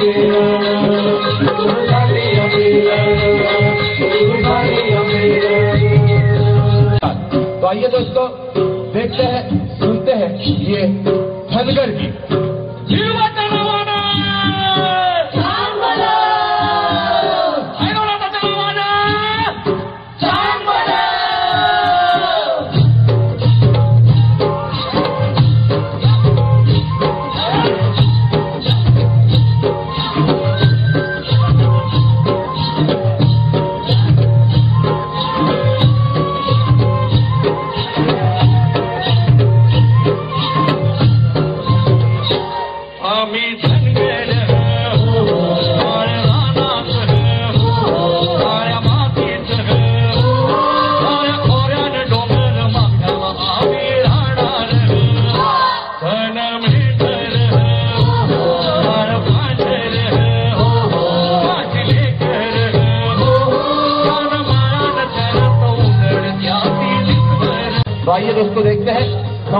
तो आइए दोस्तों देखते हैं सुनते हैं ये धनगढ़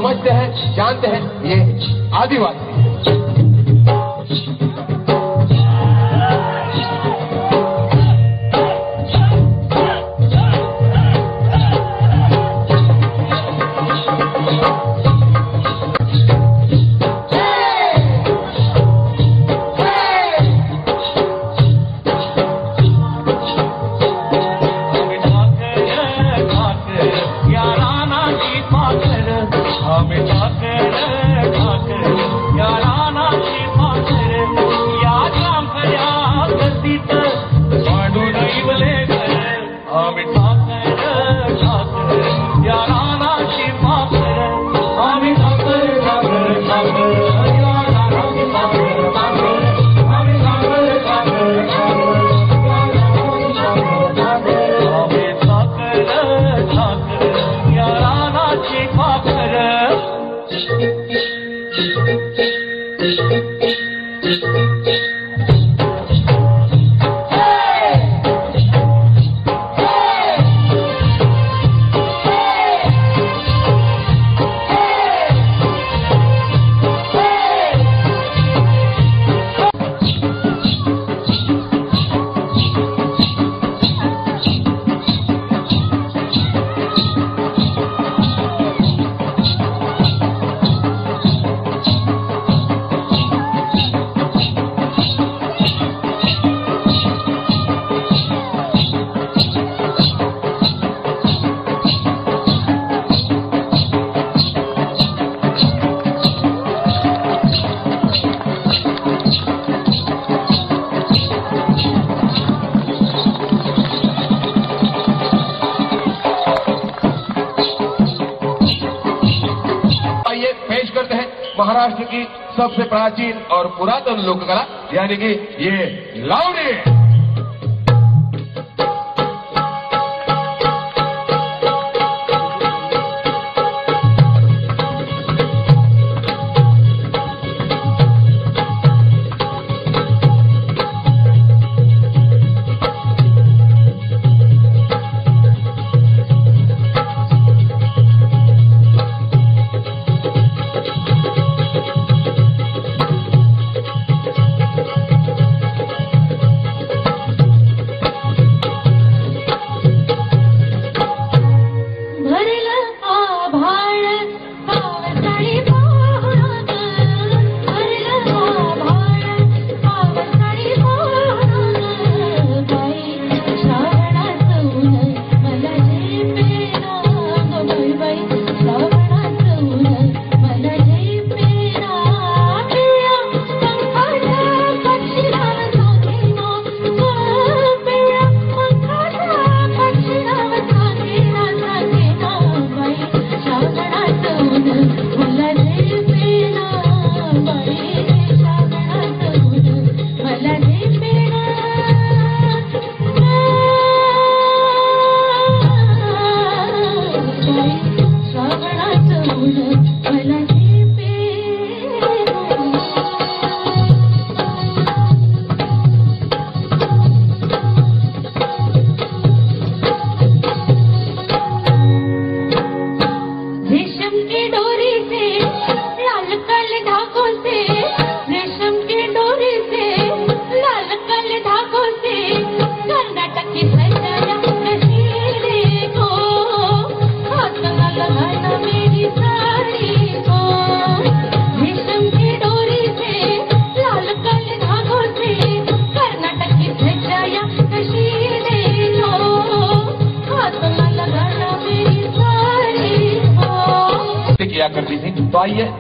समझते हैं जानते हैं ये आदिवासी। महाराष्ट्र की सबसे प्राचीन और पुरातन लोककला यानी कि ये लावड़ी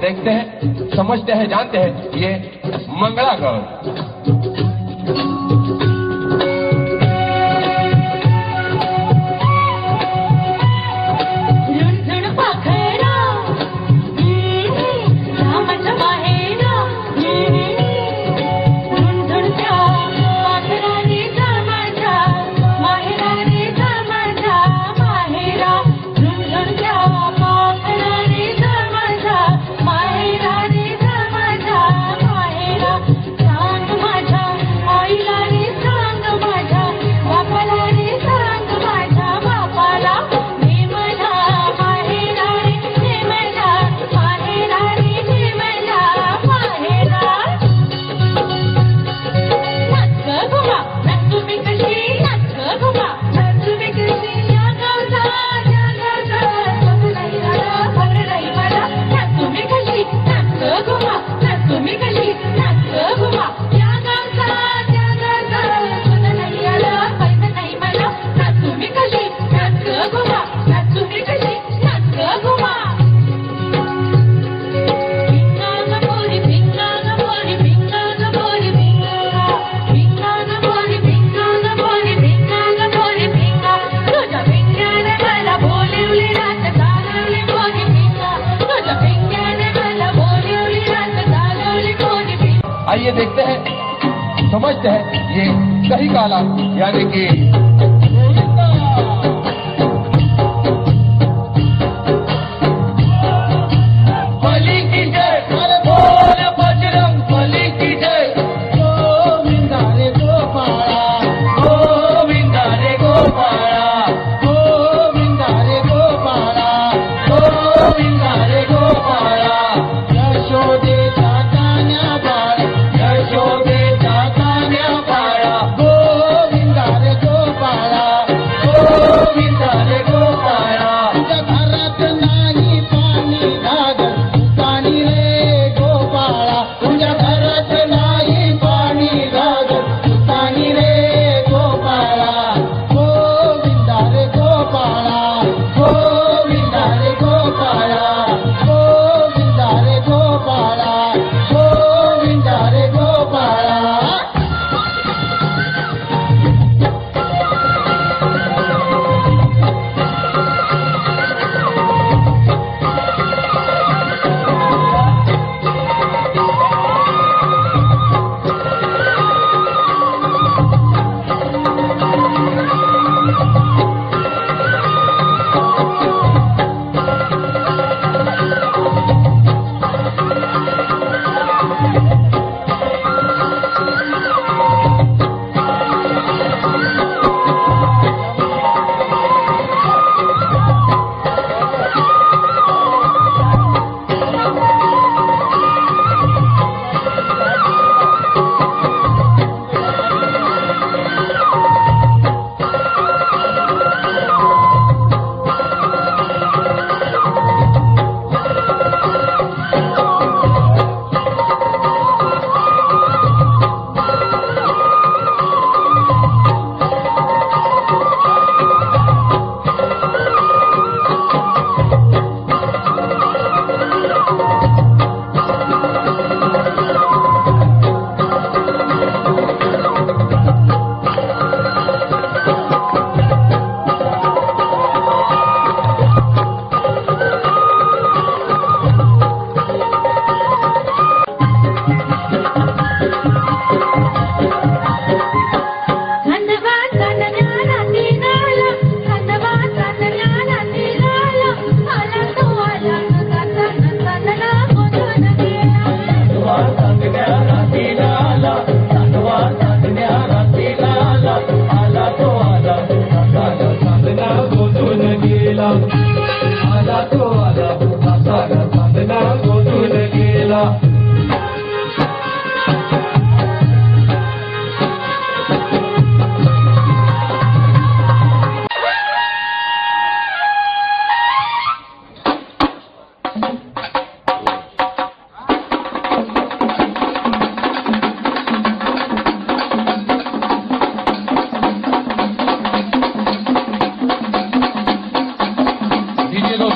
देखते हैं समझते हैं जानते हैं ये मंगला गौर निकाला यानी कि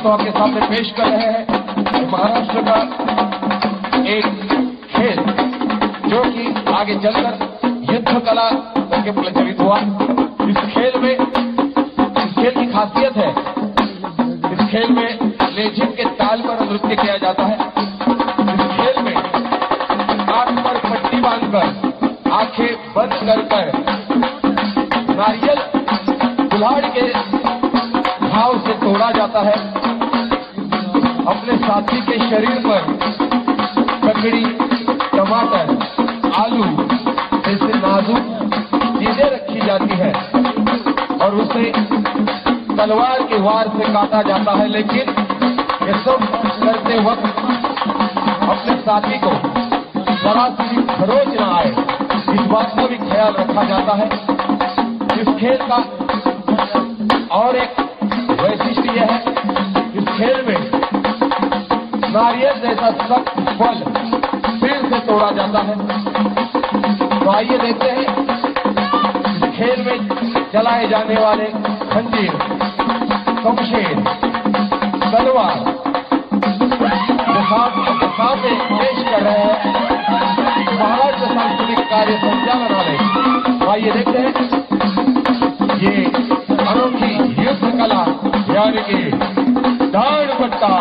तो आपके सामने पेश कर रहे हैं महाराष्ट्र का एक खेल जो कि आगे चलकर युद्ध कला करके प्रचलित हुआ। इस खेल में, इस खेल की खासियत है, इस खेल में लेजिम के ताल पर नृत्य किया जाता है। इस खेल में आग पर पट्टी बांधकर, आँखें बंद कर कर, नारियल कुल्हाड़ के भाव से तोड़ा जाता है। अपने साथी के शरीर पर ककड़ी टमाटर आलू, जैसे नाजुक चीज़ें रखी जाती है और उसे तलवार के वार से काटा जाता है। लेकिन ये सब करते वक्त अपने साथी को जरा सी खरोच न आए। इस बात का भी ख्याल रखा जाता है। इस खेल का और एक वैशिष्ट यह है, इस खेल में नारियल जैसा सख्त फल सिर से तोड़ा जाता है। तो आइए देखते हैं, खेल में चलाए जाने वाले खंजीर, कमशेर, तलवार पेश कर रहे हैं। महाराष्ट्र सांस्कृतिक कार्य संचालनालय तो आइए देखते हैं, ये अनोखी युद्ध कला, यानी कि दाण पट्टा।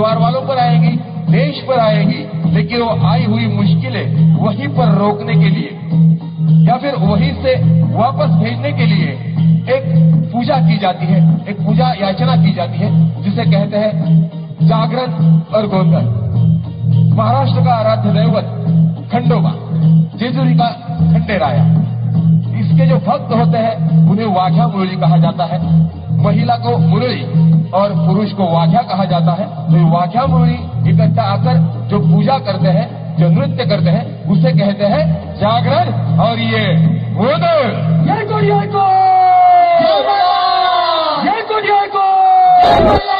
परिवार वालों पर आएगी, देश पर आएगी, लेकिन वो आई हुई मुश्किलें वहीं पर रोकने के लिए, या फिर वहीं से वापस भेजने के लिए एक पूजा की जाती है, एक पूजा याचना की जाती है, जिसे कहते हैं जागरण और गोंधन महाराष्ट्र का आराध्य दैवत खंडोबा, जेजुरी का खंडेराया। इसके जो भक्त होते हैं, उन्हें वाघ्या मुरली कहा जाता है। महिला को मुरली और पुरुष को वाघ्या कहा जाता है। तो ये वाघ्या मुरली इकट्ठा आकर जो पूजा करते हैं जो नृत्य करते हैं उसे कहते हैं जागरण और ये गोंधन जय को जय को जय को जय को